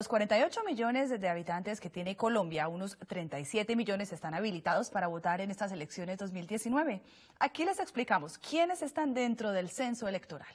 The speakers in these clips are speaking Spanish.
Los 48 millones de habitantes que tiene Colombia, unos 37 millones están habilitados para votar en estas elecciones 2019. Aquí les explicamos quiénes están dentro del censo electoral.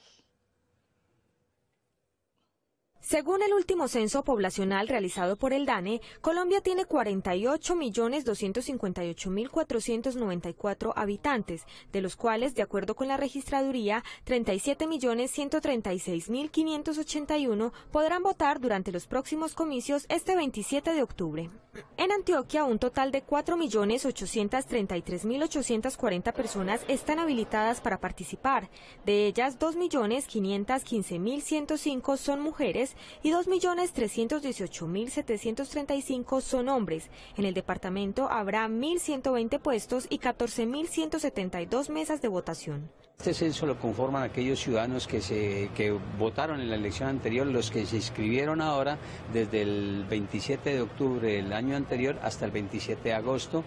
Según el último censo poblacional realizado por el DANE, Colombia tiene 48.258.494 habitantes, de los cuales, de acuerdo con la registraduría, 37.136.581 podrán votar durante los próximos comicios este 27 de octubre. En Antioquia, un total de 4.833.840 personas están habilitadas para participar. De ellas, 2.515.105 son mujeres y 2.318.735 son hombres. En el departamento habrá 1.120 puestos y 14.172 mesas de votación. Este censo lo conforman aquellos ciudadanos que, se, que votaron en la elección anterior, los que se inscribieron ahora desde el 27 de octubre del año anterior hasta el 27 de agosto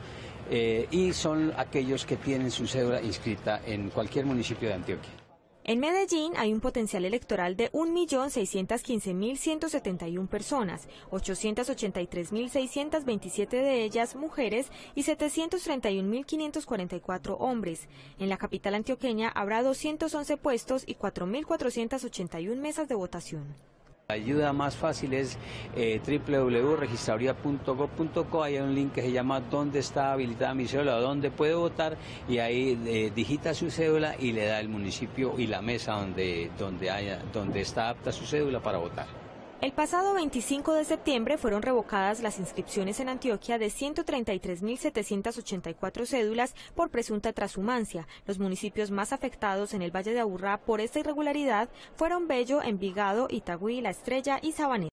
eh, y son aquellos que tienen su cédula inscrita en cualquier municipio de Antioquia. En Medellín hay un potencial electoral de 1.615.171 personas, 883.627 de ellas mujeres y 731.544 hombres. En la capital antioqueña habrá 211 puestos y 4.481 mesas de votación. La ayuda más fácil es eh, hay un link que se llama ¿Dónde está habilitada mi cédula? ¿Dónde puede votar? Y ahí eh, digita su cédula y le da el municipio y la mesa donde, donde, haya, donde está apta su cédula para votar. El pasado 25 de septiembre fueron revocadas las inscripciones en Antioquia de 133.784 cédulas por presunta transhumancia. Los municipios más afectados en el Valle de Aburrá por esta irregularidad fueron Bello, Envigado, Itagüí, La Estrella y Sabaneta.